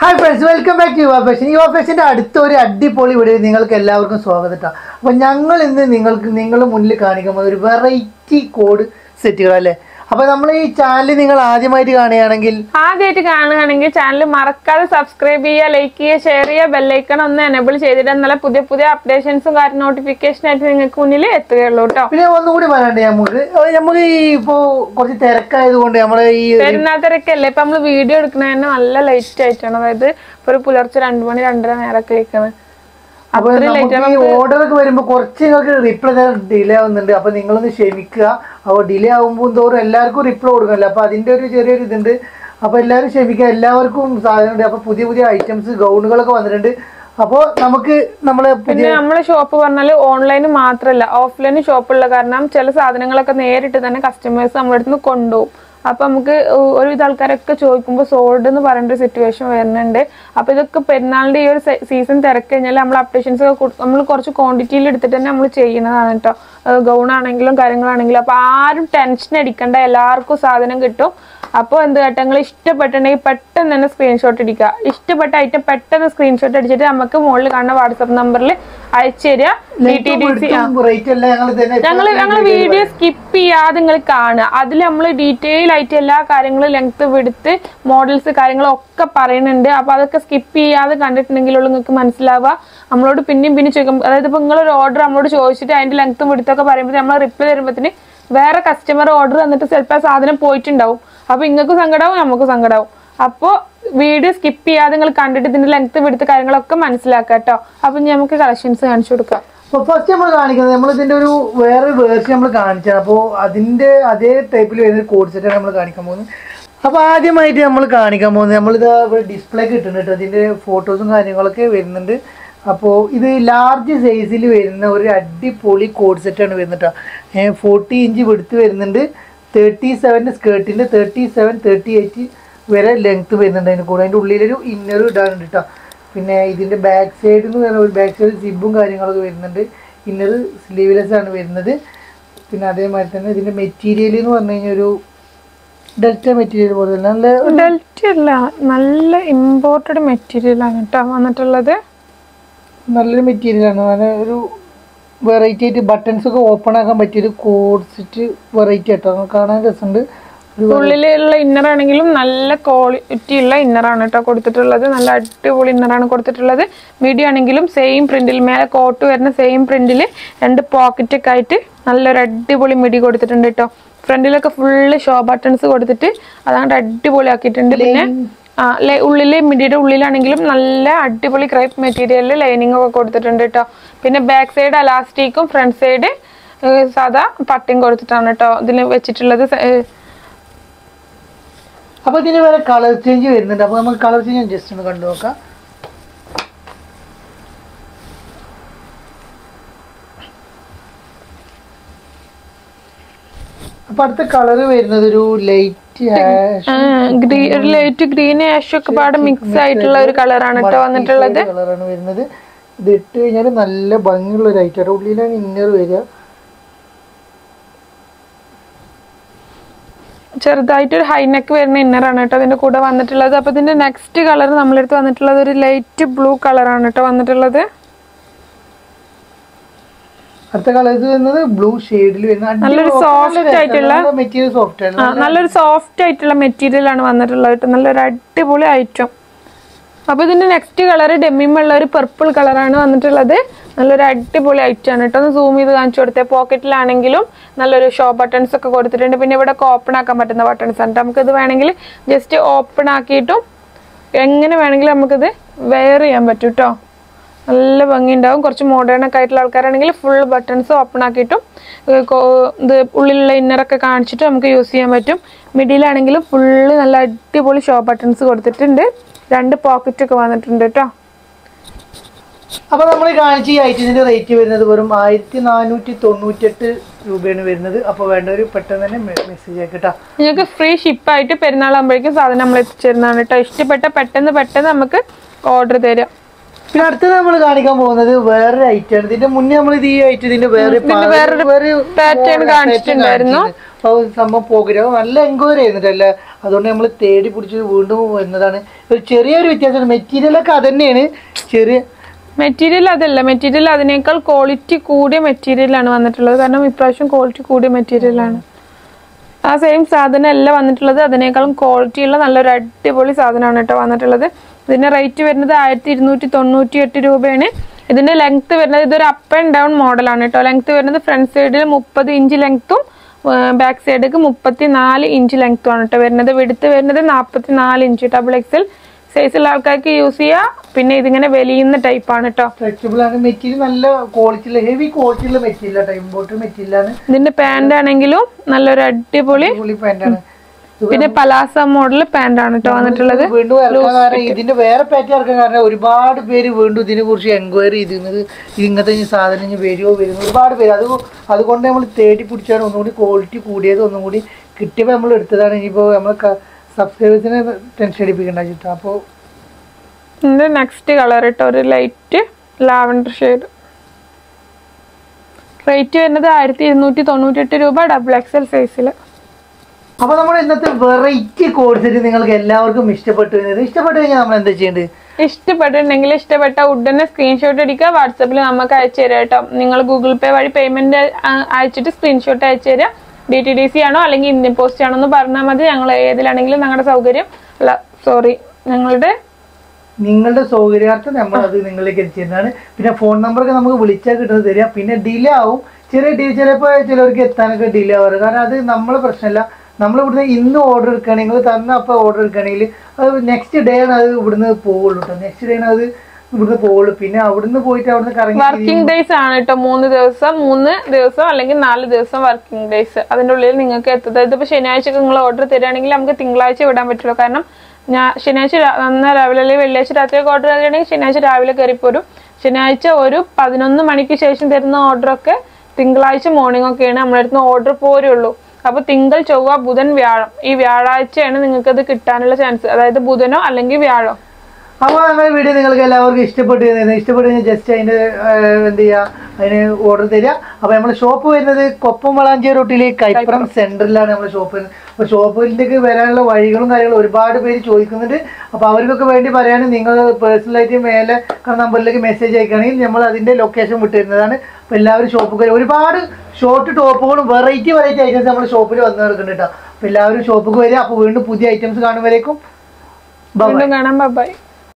Hi friends welcome back to Yuva fashion Yuva ഫാഷന്റെ അടുത്ത അടിപൊളി video നിങ്ങൾക്ക് എല്ലാവർക്കും സ്വാഗതം അപ്പോൾ ഞങ്ങൾ ഇന്ന് നിങ്ങൾക്ക് നിങ്ങൾ മുന്നിൽ കാണിക്കുമ്പോൾ ഒരു വെറൈറ്റി കോഡ് സെറ്റുകൾ അല്ലേ അപ്പോൾ നമ്മൾ ഈ ചാനൽ നിങ്ങൾ ആദ്യമായിട്ട് കാണുകയാണെങ്കിൽ ആദ്യമായിട്ട് കാണുകയാണെങ്കിൽ ചാനൽ മറക്കാതെ സബ്സ്ക്രൈബ് ചെയ്യുക ലൈക്ക് ചെയ്യുക ഷെയർ ചെയ്യുക ബെല്ലൈക്കൺ ഒന്ന് എനേബിൾ ചെയ്തിട്ട് എന്നാലേ പുതിയ പുതിയ അപ്ഡേഷൻസും കാര്യം നോട്ടിഫിക്കേഷൻ ആയിട്ട് നിങ്ങൾക്ക് മുന്നിൽ എത്തുകയുള്ളൂ കേട്ടോ പിന്നെ ഒന്നുകൂടി പറയണ്ടേ നമുക്ക് നമുക്ക് ഈ ഇപ്പോ കുറച്ച് തിരക്കായതുകൊണ്ട് നമ്മൾ ഈ പെരുന്നാൾ തിരക്കല്ലേ? ഇപ്പൊ നമ്മൾ വീഡിയോ എടുക്കുന്നതന്നെ നല്ല ലൈറ്റ് ആയിട്ടാണ്. അതായത് ഒരു പുലർച്ചെ രണ്ടു മണി രണ്ടര നേരമൊക്കെ കഴിക്കുന്നത് നമുക്ക് ഈ ഓർഡറൊക്കെ വരുമ്പോൾ കുറച്ച് നിങ്ങൾക്ക് റിപ്ലൈ ഡിലേ ആവുന്നുണ്ട്. നിങ്ങളൊന്ന് ക്ഷമിക്കുക. അപ്പോൾ ഡിലേ ആകുമ്പോൾ തോറും എല്ലാവർക്കും റിപ്ലൈ കൊടുക്കണല്ലോ. ഒരു ചെറിയൊരു ഇതുണ്ട്. എല്ലാവരും ക്ഷമിക്കുക. എല്ലാവർക്കും സാധനമുണ്ട്. പുതിയ പുതിയ ഐറ്റംസ് ഗൗണുകളൊക്കെ വന്നിട്ടുണ്ട്. അപ്പോൾ നമുക്ക് നമ്മളെ പിന്നെ നമ്മളെ ഷോപ്പ് പറഞ്ഞാൽ ഓൺലൈന് മാത്രല്ല ഓഫ്ലൈൻ ഷോപ്പുള്ള കാരണം ചില സാധനങ്ങളൊക്കെ നേരിട്ട് തന്നെ കസ്റ്റമേഴ്സ് നമ്മുടെ അടുത്ത് നിന്ന് കൊണ്ടുപോകും. അപ്പൊ നമുക്ക് ഒരുവിധ ആൾക്കാരൊക്കെ ചോദിക്കുമ്പോൾ സോൾഡ് എന്ന് പറയുന്ന ഒരു സിറ്റുവേഷൻ വരുന്നുണ്ട്. അപ്പൊ ഇതൊക്കെ പെരുന്നാളിന്റെ ഈ ഒരു സീസൺ തിരക്ക് കഴിഞ്ഞാൽ നമ്മൾ അപ്ഡേഷൻസ് നമ്മൾ കുറച്ച് ക്വാണ്ടിറ്റിയിൽ എടുത്തിട്ട് തന്നെ നമ്മൾ ചെയ്യുന്നതാണ് കേട്ടോ ഗൗൺ ആണെങ്കിലും കാര്യങ്ങളാണെങ്കിലും. അപ്പോൾ ആരും ടെൻഷൻ അടിക്കണ്ട. എല്ലാവർക്കും സാധനം കിട്ടും. അപ്പോൾ എന്ത് കേട്ടോ നിങ്ങൾ ഇഷ്ടപ്പെട്ടുണ്ടെങ്കിൽ പെട്ടെന്ന് തന്നെ സ്ക്രീൻഷോട്ട് അടിക്കുക ഇഷ്ടപ്പെട്ട ഐറ്റം പെട്ടെന്ന് സ്ക്രീൻഷോട്ട് അടിച്ചിട്ട് നമുക്ക് മുകളിൽ കാണുന്ന വാട്സപ്പ് നമ്പറിൽ അയച്ചു തരിക ഡി ടി ഡി സി ഞങ്ങൾ വീഡിയോ സ്കിപ്പ് ചെയ്യാതെ നിങ്ങൾ കാണുക. അതിൽ നമ്മൾ ഡീറ്റെയിൽ ആയിട്ട് എല്ലാ കാര്യങ്ങളും ലെങ്ത് വിടുത്ത് മോഡൽസ് കാര്യങ്ങളൊക്കെ പറയുന്നുണ്ട്. അപ്പൊ അതൊക്കെ സ്കിപ്പ് ചെയ്യാതെ കണ്ടിട്ടുണ്ടെങ്കിലുള്ള നിങ്ങൾക്ക് മനസ്സിലാവുക. നമ്മളോട് പിന്നെയും പിന്നെ ചോദിക്കും. അതായത് ഇപ്പൊ നിങ്ങളൊരു ഓർഡർ നമ്മളോട് ചോദിച്ചിട്ട് അതിന്റെ ലെങ്ത്തും വിടുത്തൊക്കെ പറയുമ്പോൾ നമ്മൾ റിപ്ലൈ തരുമ്പോഴത്തേന് വേറെ കസ്റ്റമർ ഓർഡർ തന്നിട്ട് ചിലപ്പോൾ ആ സാധനം പോയിട്ടുണ്ടാവും. അപ്പൊ നിങ്ങൾക്ക് സങ്കടാവും നമുക്ക് സങ്കടാവും. അപ്പോൾ വീഡിയോ സ്കിപ്പ് ചെയ്യാതെ നിങ്ങൾ കണ്ടിട്ട് ഇതിന്റെ ലെങ്ത് വിടുത്ത കാര്യങ്ങളൊക്കെ മനസ്സിലാക്കാം കേട്ടോ അപ്പൊ നമുക്ക് കളക്ഷൻസ് കാണിച്ചു കൊടുക്കാം. അപ്പോൾ ഫസ്റ്റ് നമ്മൾ കാണിക്കുന്നത് നമ്മൾ ഇതിന്റെ ഒരു വേറെ വേർഷൻ നമ്മൾ കാണിച്ചത് അപ്പോൾ അതിന്റെ അതേ ടൈപ്പിൽ വരുന്ന കോഡ് ആണ് നമ്മൾ കാണിക്കാൻ പോകുന്നത്. അപ്പോൾ ആദ്യമായിട്ട് നമ്മൾ കാണിക്കാൻ പോകുന്നത് നമ്മളിത് ഇവിടെ ഡിസ്പ്ലേ കിട്ടുന്നുണ്ട് കേട്ടോ അതിന്റെ ഫോട്ടോസും കാര്യങ്ങളൊക്കെ വരുന്നുണ്ട്. അപ്പോൾ ഇത് ലാർജ് സൈസിൽ വരുന്ന ഒരു അടിപൊളി കോഡ് സെറ്റാണ് വരുന്നത് ഫോർട്ടി ഇഞ്ച് വെടുത്ത് വരുന്നുണ്ട്. തേർട്ടി സെവന്റെ സ്കേർട്ടിന്റെ തേർട്ടി സെവൻ തേർട്ടി എയ്റ്റ് വരെ ലെങ്ത് വരുന്നുണ്ട്. അതിന് കൂടെ അതിന്റെ ഉള്ളിലൊരു ഇന്നർ ഇടാനുണ്ട് കേട്ടോ പിന്നെ ഇതിന്റെ ബാക്ക് സൈഡിൽ നിന്ന് പറഞ്ഞാൽ ഒരു ബാക്ക് സൈഡ് സിബും കാര്യങ്ങളൊക്കെ വരുന്നുണ്ട്. ഇന്നർ സ്ലീവ്ലെസ് ആണ് വരുന്നത്. പിന്നെ അതേമാതിരി തന്നെ ഇതിന്റെ മെറ്റീരിയൽ എന്ന് പറഞ്ഞു കഴിഞ്ഞാൽ ഒരു ഡെൽറ്റ മെറ്റീരിയൽ പോലെ നല്ല ഡെൽറ്റ അല്ല നല്ല ഇമ്പോർട്ടഡ് മെറ്റീരിയൽ ആണ് കേട്ടോ വന്നിട്ടുള്ളത്. നല്ലൊരു മെറ്റീരിയലാണ് നല്ല ഒരു വെറൈറ്റി ആയിട്ട് ബട്ടൺസ് ഒക്കെ ഓപ്പൺ ആക്കാൻ പറ്റിയൊരു കോഡ്സിറ്റ് വെറൈറ്റി ആയിട്ടോ കാണാൻ രസമുണ്ട്. ഉള്ളിലുള്ള ഇന്നർ ആണെങ്കിലും നല്ല ക്വാളിറ്റി ഉള്ള ഇന്നർ ആണ് കേട്ടോ കൊടുത്തിട്ടുള്ളത്. നല്ല അടിപൊളി ഇന്നർ ആണ് കൊടുത്തിട്ടുള്ളത്. മീഡിയ ആണെങ്കിലും സെയിം പ്രിന്റിൽ മേലെ കോട്ട് വരുന്ന സെയിം പ്രിന്റിൽ രണ്ട് പോക്കറ്റൊക്കെ ആയിട്ട് നല്ലൊരു അടിപൊളി മിഡി കൊടുത്തിട്ടുണ്ട് കേട്ടോ ഫ്രണ്ടിലൊക്കെ ഫുള്ള് ഷോ ബട്ടൺസ് കൊടുത്തിട്ട് അതാണ്ട് അടിപൊളി ആക്കിയിട്ടുണ്ട് പിന്നെ ഉള്ളിൽ മിഡിയുടെ ഉള്ളിലാണെങ്കിലും നല്ല അടിപൊളി ക്രൈപ്പ് മെറ്റീരിയലിൽ ലൈനിങ് ഒക്കെ കൊടുത്തിട്ടുണ്ട് കേട്ടോ പിന്നെ ബാക്ക് സൈഡ് അലാസ്റ്റിക്കും ഫ്രണ്ട് സൈഡ് സാധാ പട്ടിയും കൊടുത്തിട്ടാണ് കേട്ടോ ഇതിൽ വെച്ചിട്ടുള്ളത്. അപ്പോൾ ഇതിന് വേറെ കളർ ചേഞ്ച് വരുന്നുണ്ട്. അപ്പോൾ നമുക്ക് കളർ ചേഞ്ച് ജസ്റ്റ് ഒന്ന് കണ്ടു നോക്കാം. അപ്പോൾ അടുത്ത കളർ വരുന്നത് ഒരു ലൈറ്റ് ലൈറ്റ് ഗ്രീൻ ആഷ് ഒക്കെ പാടെ മിക്സ് ആയിട്ടുള്ള ഒരു കളറാണ് കേട്ടോ വന്നിട്ടുള്ളത്. കളറാണ് വരുന്നത്. ഇത് ഇട്ട് കഴിഞ്ഞാൽ നല്ല ഭംഗിയുള്ള ഒരു ഐറ്റം ഉള്ളിലാണ് ഇന്നർ വരിക. ചെറുതായിട്ട് ഒരു ഹൈനെക്ക് വരുന്ന ഇന്നറാണ് കേട്ടോ അതിന്റെ കൂടെ വന്നിട്ടുള്ളത്. അപ്പോൾ ഇതിന്റെ നെക്സ്റ്റ് കളർ നമ്മളെടുത്ത് വന്നിട്ടുള്ളത് ഒരു ലൈറ്റ് ബ്ലൂ കളറാണ് കേട്ടോ വന്നിട്ടുള്ളത്. അടുത്ത കളർ ഇത് വരുന്നത് ബ്ലൂ ഷെയ്ഡിൽ വരുന്ന നല്ലൊരു soft ആയിട്ടുള്ള- മെറ്റീരിയൽ സോഫ്റ്റ് നല്ലൊരു സോഫ്റ്റ് ആയിട്ടുള്ള മെറ്റീരിയൽ ആണ് വന്നിട്ടുള്ളത് കേട്ടോ. നല്ലൊരു അടിപൊളി ഐറ്റം അപ്പൊ ഇതിന്റെ നെക്സ്റ്റ് കളർ ഡെമ്മിമുള്ള ഒരു പർപ്പിൾ കളറാണ് വന്നിട്ടുള്ളത്. നല്ലൊരു അടിപൊളി ഐറ്റം ആണ് കേട്ടോ. ഒന്ന് സൂം ചെയ്ത് കാണിച്ചു കൊടുത്തേ. പോക്കറ്റിലാണെങ്കിലും നല്ലൊരു ഷോ ബട്ടൺസ് ഒക്കെ കൊടുത്തിട്ടുണ്ട്. പിന്നെ ഇവിടെ ഓപ്പൺ ആക്കാൻ പറ്റുന്ന ബട്ടൺസ് ആണ് നമുക്ക് ഇത് വേണമെങ്കിൽ ജസ്റ്റ് ഓപ്പൺ ആക്കിയിട്ടും എങ്ങനെ വേണമെങ്കിലും നമുക്കിത് വെയർ ചെയ്യാൻ പറ്റും കേട്ടോ. നല്ല ഭംഗി ഉണ്ടാവും കുറച്ച് മോഡേൺ ഒക്കെ ആയിട്ടുള്ള ആൾക്കാരാണെങ്കിൽ ഫുൾ ബട്ടൺസ് ഓപ്പൺ ആക്കിയിട്ടും ഇത് ഉള്ളിലുള്ള ഇന്നറൊക്കെ കാണിച്ചിട്ട് നമുക്ക് യൂസ് ചെയ്യാൻ പറ്റും. മിഡിലാണെങ്കിലും ഫുള്ള് നല്ല അടിപൊളി ഷോ ബട്ടൺസ് കൊടുത്തിട്ടുണ്ട്. രണ്ട് പോക്കറ്റ് ഒക്കെ വന്നിട്ടുണ്ട് കേട്ടോ അപ്പോൾ നമ്മൾ കാണിച്ച ഈ ഐറ്റത്തിന്റെ റേറ്റ് വരുന്നത് വെറും ആയിരത്തി നാനൂറ്റി തൊണ്ണൂറ്റെട്ട് രൂപയാണ് വരുന്നത്. അപ്പോൾ വേണ്ടവർ പെട്ടെന്ന് തന്നെ മെസ്സേജ് ആക്കിട്ടാ നിങ്ങൾക്ക് ഫ്രീ ഷിപ്പായിട്ട് പെരുന്നാളാകുമ്പോഴേക്കും സാധനം നമ്മൾ എത്തിച്ചേരുന്നതാണ് കേട്ടോ ഇഷ്ടപ്പെട്ട പെട്ടെന്ന് പെട്ടെന്ന് നമുക്ക് ഓർഡർ തരാം. പിന്നെ അടുത്ത് നമ്മൾ കാണിക്കാൻ പോകുന്നത് വേറൊരു ഐറ്റം ആണ്. ഇതിന്റെ മുന്നേ നമ്മൾ ഇത് ഈ ഐറ്റം ഇതിന്റെ വേറെ വേറൊരു കാണിച്ചിട്ടുണ്ടായിരുന്നു. സംഭവം പോകരുത് നല്ല എൻക്വയറി ചെയ്യുന്നിട്ടല്ല അതുകൊണ്ട് നമ്മൾ തേടി പിടിച്ച് വീണ്ടും വരുന്നതാണ്. ഒരു ചെറിയൊരു വ്യത്യാസമാണ് മെറ്റീരിയലൊക്കെ അത് തന്നെയാണ് ചെറിയ മെറ്റീരിയൽ അതല്ല. മെറ്റീരിയൽ അതിനേക്കാൾ ക്വാളിറ്റി കൂടിയ മെറ്റീരിയലാണ് വന്നിട്ടുള്ളത്. കാരണം ഇപ്രാവശ്യം ക്വാളിറ്റി കൂടിയ മെറ്റീരിയലാണ് ആ സെയിം സാധനം അല്ല വന്നിട്ടുള്ളത്. അതിനേക്കാളും ക്വാളിറ്റിയുള്ള നല്ലൊരു അടിപൊളി സാധനമാണ് കേട്ടോ വന്നിട്ടുള്ളത്. ഇതിന്റെ റേറ്റ് വരുന്നത് ആയിരത്തി ഇരുന്നൂറ്റി തൊണ്ണൂറ്റി എട്ട് രൂപയാണ്. ഇതിന്റെ ലെങ്ത് വരുന്നത് ഇതൊരു അപ്പ് ആൻഡ് ഡൗൺ മോഡലാണ് കേട്ടോ. ലെങ്ത് വരുന്നത് ഫ്രണ്ട് സൈഡിൽ മുപ്പത് ഇഞ്ച് ലെങ്ത്തും ബാക്ക് സൈഡിലേക്ക് മുപ്പത്തി നാല് ഇഞ്ച് ലെങ്ത്തും ആണ് കേട്ടോ വരുന്നത്. വെടുത്ത് വരുന്നത് നാൽപ്പത്തി നാല് ഇഞ്ച് ഡബിൾ എക്സൽ സൈസുള്ള ആൾക്കാർക്ക് യൂസ് ചെയ്യാം. പിന്നെ ഇതിങ്ങനെ വലിയുന്ന ടൈപ്പാണ് കേട്ടോ. നല്ല ഹെവി ക്വാളിറ്റിയുള്ള മെറ്റീരിയൽ ഇതിന്റെ പാന്റ് ആണെങ്കിലും നല്ലൊരു അടിപൊളി പാന്റ് പാന്റാണ് പിന്നെ പലാസ മോഡൽ പാന്റ് ആണ് കേട്ടോ വന്നിട്ടുള്ളത്. ഇതിന്റെ വേറെ പാറ്റ് ഇറക്കാൻ കാരണം ഒരുപാട് പേര് വീണ്ടും ഇതിനെ കുറിച്ച് എൻക്വയറി ചെയ്തിരുന്നത് ഇങ്ങനത്തെ സാധനം ഇനി വരുമോ വരുന്നു ഒരുപാട് പേര്. അത് അതുകൊണ്ട് നമ്മൾ തേടി പിടിച്ചാണ് ഒന്നുകൂടി ക്വാളിറ്റി കൂടിയത് ഒന്നും കൂടി കിട്ടിയപ്പോൾ നമ്മൾ എടുത്തതാണ്. ഇനിയിപ്പോൾ നമ്മൾ സബ്സ്ക്രൈബേഴ്സിനെ ടെൻഷൻ അടിപ്പിക്കേണ്ട വെച്ചിട്ട് അപ്പോൾ നെക്സ്റ്റ് കളർ കേട്ടോ ഒരു ലൈറ്റ് ലാവൻഡർ ഷെയ്ഡ് റേറ്റ് വരുന്നത് ആയിരത്തി ഇരുന്നൂറ്റി തൊണ്ണൂറ്റി എട്ട് രൂപ ഡബിൾ എക്സ് എൽ സൈസിൽ അപ്പോൾ നമ്മൾ ഇന്നത്തെ വെറൈറ്റി കോഴ്സിട്ട് നിങ്ങൾക്ക് എല്ലാവർക്കും ഇഷ്ടപ്പെട്ടു ഇഷ്ടപ്പെട്ടു കഴിഞ്ഞാൽ നമ്മൾ എന്താ ചെയ്യേണ്ടത്? ഇഷ്ടപ്പെട്ടിട്ടുണ്ടെങ്കിൽ ഇഷ്ടപ്പെട്ട ഉടനെ സ്ക്രീൻഷോട്ട് എടുക്കുക. വാട്സപ്പിൽ നമുക്ക് അയച്ചു തരാം കേട്ടോ. നിങ്ങൾ ഗൂഗിൾ പേ വഴി പേയ്മെന്റ് അയച്ചിട്ട് സ്ക്രീൻഷോട്ട് അയച്ചു തരാം. ഡി ടി ഡി സി ആണോ അല്ലെങ്കിൽ ഇന്ത്യൻ പോസ്റ്റ് ആണോ എന്ന് പറഞ്ഞാൽ മതി. ഞങ്ങൾ ഏതിലാണെങ്കിലും ഞങ്ങളുടെ സൗകര്യം അല്ല സോറി ഞങ്ങളുടെ നിങ്ങളുടെ സൗകര്യാർത്ഥം നമ്മൾ അത് നിങ്ങളിലേക്ക് എത്തിച്ചതാണ് പിന്നെ ഫോൺ നമ്പറൊക്കെ നമുക്ക് വിളിച്ചാൽ കിട്ടുന്നത് തരിക. പിന്നെ ഡിലേ ആവും. ചെറിയ ഡി ചിലപ്പോൾ ചിലവർക്ക് എത്താനൊക്കെ ഡിലേ ആവാറ്. കാരണം അത് നമ്മളെ പ്രശ്നമല്ല. നമ്മൾ ഇവിടുന്ന് ഇന്ന് ഓർഡർ എടുക്കുകയാണെങ്കിൽ തന്ന അപ്പോൾ ഓർഡർ എടുക്കുകയാണെങ്കിൽ അത് നെക്സ്റ്റ് ഡേ ആണ് അത് ഇവിടുന്ന് പോവുള്ളൂ കേട്ടോ നെക്സ്റ്റ് ഡേ ആണ് അത് ഇവിടുന്ന് പോവുള്ളൂ. പിന്നെ അവിടുന്ന് പോയിട്ട് അവിടുന്ന് കറങ്ങി വർക്കിംഗ് ഡേയ്സ് ആണ് കേട്ടോ മൂന്ന് ദിവസം മൂന്ന് ദിവസം അല്ലെങ്കിൽ നാല് ദിവസം വർക്കിംഗ് ഡേയ്സ് അതിന്റെ ഉള്ളിൽ നിങ്ങൾക്ക് എത്തുന്നത് ഇതിപ്പോ ശനിയാഴ്ച നിങ്ങൾ ഓർഡർ തരികയാണെങ്കിൽ നമുക്ക് തിങ്കളാഴ്ച വിടാൻ പറ്റുള്ളൂ. കാരണം ഞാൻ ശനിയാഴ്ച അന്ന് രാവിലെ അല്ലെങ്കിൽ വെള്ളിയാഴ്ച രാത്രിയൊക്കെ ഓർഡർ തരികയാണെങ്കിൽ ശനിയാഴ്ച രാവിലെ കയറിപ്പോരും ശനിയാഴ്ച ഒരു പതിനൊന്ന് മണിക്ക് ശേഷം തരുന്ന ഓർഡറൊക്കെ തിങ്കളാഴ്ച മോർണിംഗ് ഒക്കെയാണ്. നമ്മളെടുത്ത് ഓർഡർ പോരുള്ളൂ. അപ്പൊ തിങ്കൾ ചൊവ്വ ബുധൻ വ്യാഴം. ഈ വ്യാഴാഴ്ചയാണ് നിങ്ങൾക്ക് അത് കിട്ടാനുള്ള ചാൻസ് അതായത് ബുധനോ അല്ലെങ്കിൽ വ്യാഴോ. അപ്പോൾ നമ്മുടെ വീഡിയോ നിങ്ങൾക്ക് എല്ലാവർക്കും ഇഷ്ടപ്പെട്ടു തന്നെ ഇഷ്ടപ്പെട്ടു കഴിഞ്ഞാൽ ജസ്റ്റ് അതിന്റെ എന്ത് ചെയ്യുക അതിന് ഓർഡർ തരിക. അപ്പോൾ നമ്മൾ ഷോപ്പ് വരുന്നത് കൊപ്പം വളാഞ്ചേരി റോട്ടിലെ കൈപ്പുറം സെന്ററിലാണ് നമ്മൾ ഷോപ്പ് വരുന്നത്. അപ്പോൾ ഷോപ്പിലേക്ക് വരാനുള്ള വഴികളും കാര്യങ്ങളും ഒരുപാട് പേര് ചോദിക്കുന്നുണ്ട്. അപ്പോൾ അവർക്കൊക്കെ വേണ്ടി പറയാൻ നിങ്ങൾ പേഴ്സണലായിട്ട് മേലെ നമ്പറിലേക്ക് മെസ്സേജ് അയക്കുകയാണെങ്കിൽ നമ്മൾ അതിന്റെ ലൊക്കേഷൻ വിട്ടുതരുന്നതാണ്. അപ്പോൾ എല്ലാവരും ഷോപ്പിൽ ഒരുപാട് ഷോർട്ട് ടോപ്പുകളും വെറൈറ്റി വെറൈറ്റി ഐറ്റംസ് നമ്മൾ ഷോപ്പിൽ വന്നു കിടക്കുന്നുണ്ട് കേട്ടോ അപ്പോൾ എല്ലാവരും ഷോപ്പിൽ വരിക. അപ്പോൾ വീണ്ടും പുതിയ ഐറ്റംസ് കാണുമ്പോഴേക്കും ബൈ ബൈ